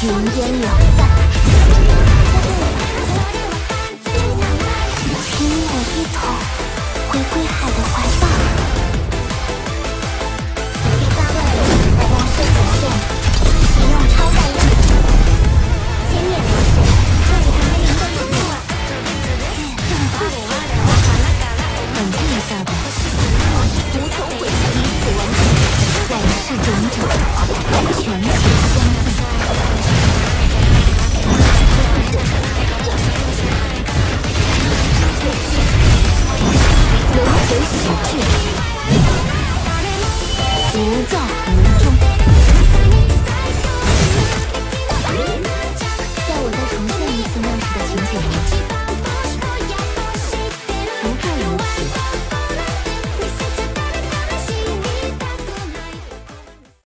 云烟了我的我一统，回归海 Thank you.